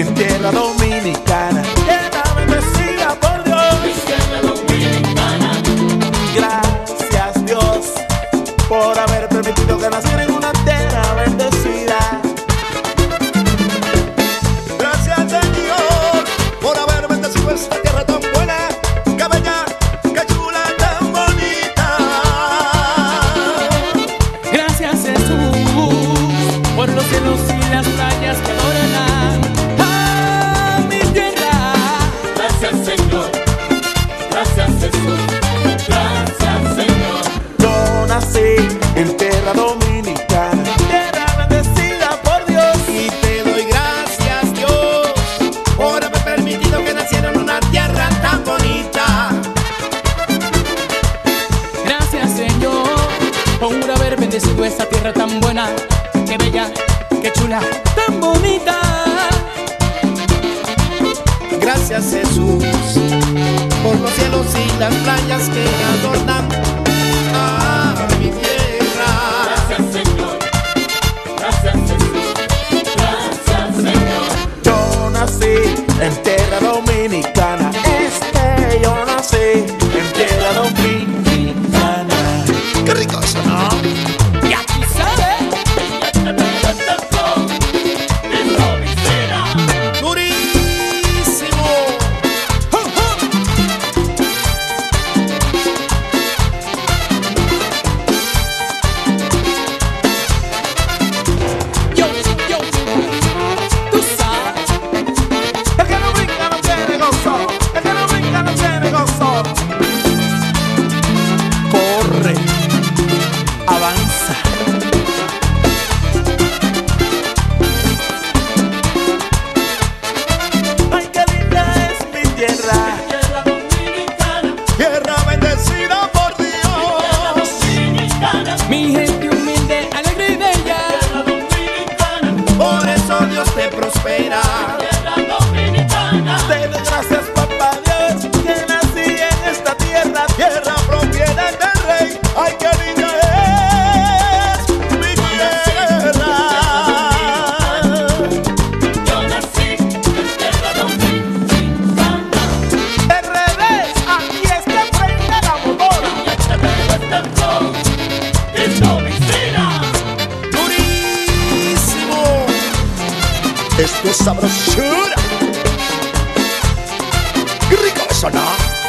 en tierra dominicana. Tierra bendecida por Dios. En tierra dominicana. Gracias Dios por haber permitido que naciera en una tierra bendecida. Por haber bendecido esta tierra tan buena, que bella, que chula, tan bonita. Gracias Jesús por los cielos y las playas que adornan avanza. Ay, qué linda es mi tierra. Mi tierra dominicana. Tierra bendecida por Dios. Mi, tierra mi gente humilde, alegre y bella. Tierra dominicana. Por eso Dios te prospera. Esto es sabrosura. ¡Qué rico me sonó!